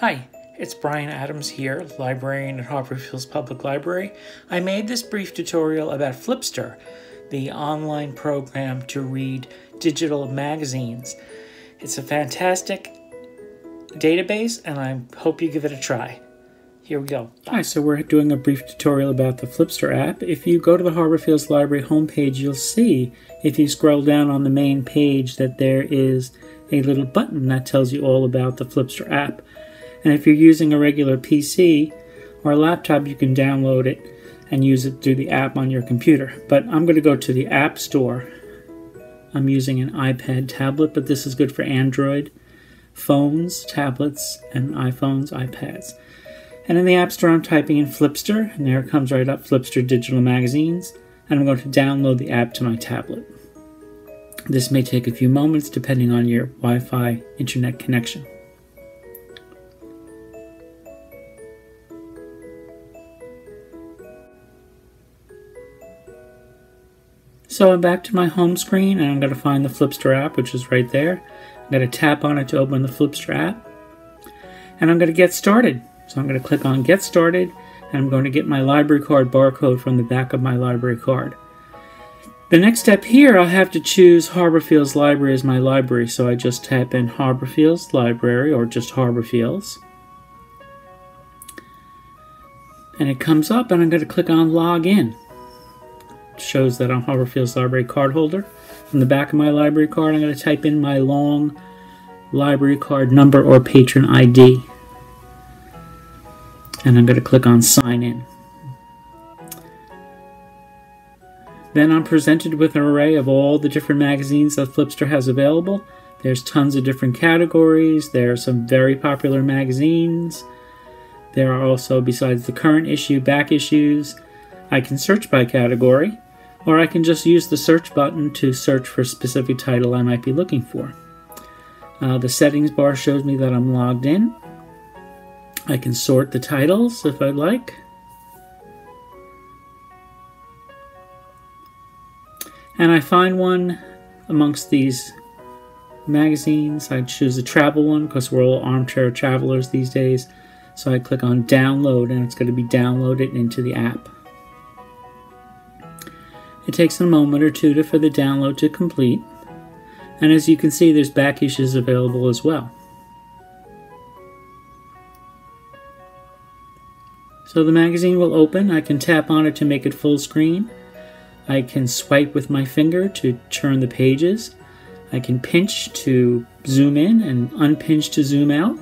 Hi, it's Brian Adams here, librarian at Harborfields Public Library. I made this brief tutorial about Flipster, the online program to read digital magazines. It's a fantastic database and I hope you give it a try. Here we go. Hi, so we're doing a brief tutorial about the Flipster app. If you go to the Harborfields Library homepage, you'll see if you scroll down on the main page that there is a little button that tells you all about the Flipster app. And if you're using a regular PC or a laptop, you can download it and use it through the app on your computer. But I'm going to go to the App Store. I'm using an iPad tablet, but this is good for Android phones, tablets, and iPhones, iPads. And in the App Store, I'm typing in Flipster, and there it comes right up Flipster Digital Magazines. And I'm going to download the app to my tablet. This may take a few moments depending on your Wi Fi internet connection. So I'm back to my home screen and I'm going to find the Flipster app, which is right there. I'm going to tap on it to open the Flipster app. And I'm going to get started. So I'm going to click on Get Started and I'm going to get my library card barcode from the back of my library card. The next step here, I'll have to choose Harborfields Library as my library. So I just type in Harborfields Library or just Harborfields. And it comes up and I'm going to click on Log In shows that I'm Harborfields Library card holder. From the back of my library card, I'm going to type in my long library card number or patron ID. And I'm going to click on Sign In. Then I'm presented with an array of all the different magazines that Flipster has available. There's tons of different categories. There are some very popular magazines. There are also, besides the current issue, back issues. I can search by category or I can just use the search button to search for a specific title I might be looking for. Uh, the settings bar shows me that I'm logged in. I can sort the titles if I'd like. And I find one amongst these magazines. I choose a travel one because we're all armchair travelers these days. So I click on download and it's going to be downloaded into the app. It takes a moment or two to, for the download to complete, and as you can see, there's back issues available as well. So the magazine will open. I can tap on it to make it full screen. I can swipe with my finger to turn the pages. I can pinch to zoom in and unpinch to zoom out.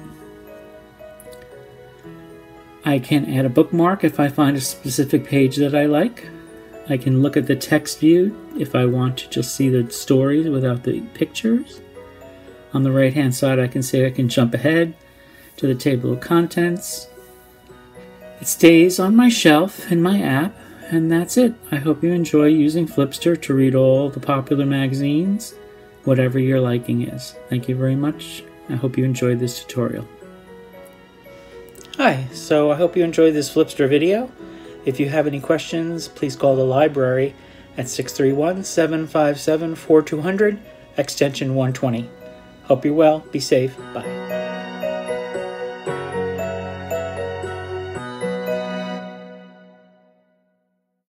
I can add a bookmark if I find a specific page that I like. I can look at the text view if I want to just see the stories without the pictures. On the right hand side I can say I can jump ahead to the table of contents. It stays on my shelf in my app and that's it. I hope you enjoy using Flipster to read all the popular magazines, whatever your liking is. Thank you very much. I hope you enjoyed this tutorial. Hi, so I hope you enjoyed this Flipster video. If you have any questions, please call the library at 631 757 4200, extension 120. Hope you're well, be safe, bye.